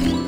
you.